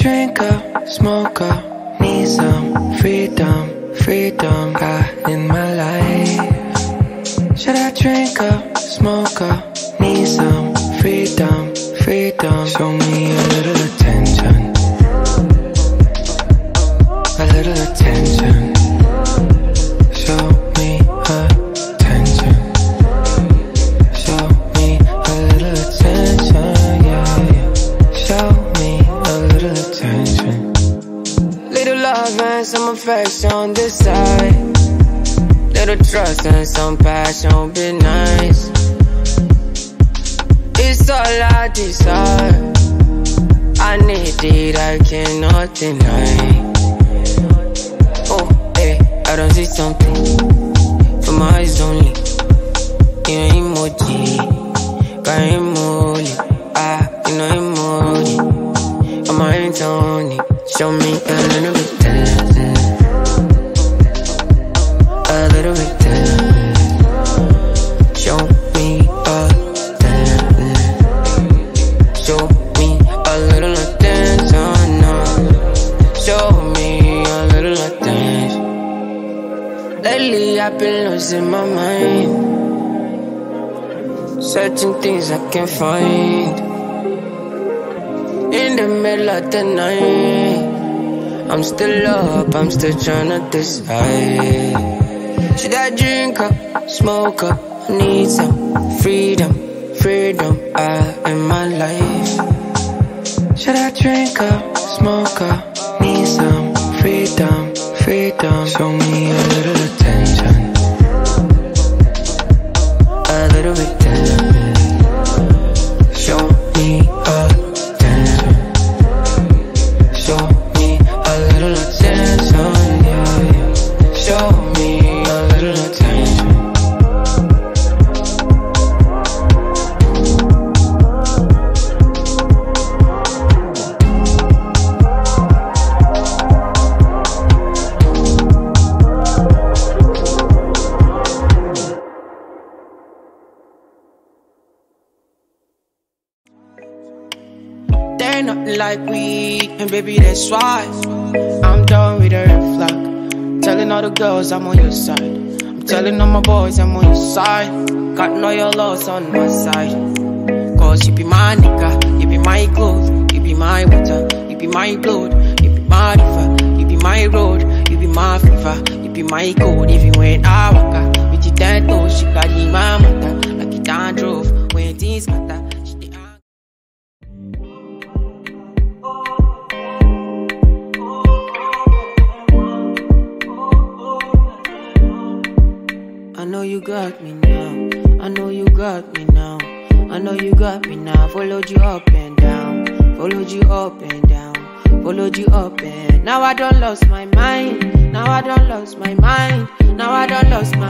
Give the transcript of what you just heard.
drink up, smoke up, need some freedom, freedom I in my life? Should I drink up, smoke up, need some freedom, freedom? Show me a little affection on the side. Little trust and some passion be nice. It's all I desire. I need it, I cannot deny. Oh, hey, I don't see something for my eyes only. You know emoji, got emoji, ah, you know emoji. Hands on it, show me a little Lately I've been losing my mind. Searching things I can't find. In the middle of the night, I'm still up, I'm still trying to decide. Should I drink up, smoke up, need some freedom, freedom uh, in my life? Should I drink up, smoke up, need some freedom, freedom? Show me a little They're nothing like we, and baby, that's why I'm done with the red flag. Telling all the girls I'm on your side. I'm telling all my boys I'm on your side. Got know your loss on my side. Cause you be my nigga, you be my clothes, you be my water, you be my blood, you be my river, you be my road, you be my fever, you be my code. Even when I I know you got me now. I know you got me now. I know you got me now. Followed you up and down. Followed you up and down. Followed you up and now I don't lost my mind. Now I don't lost my mind. Now I don't lost my